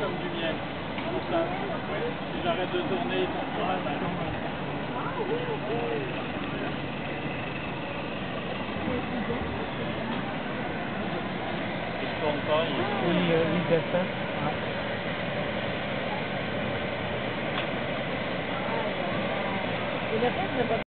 comme du miel. Pour ça, si j'arrête de tourner, ils sont à 50. Ils tournent pas, ils... Il n'a pas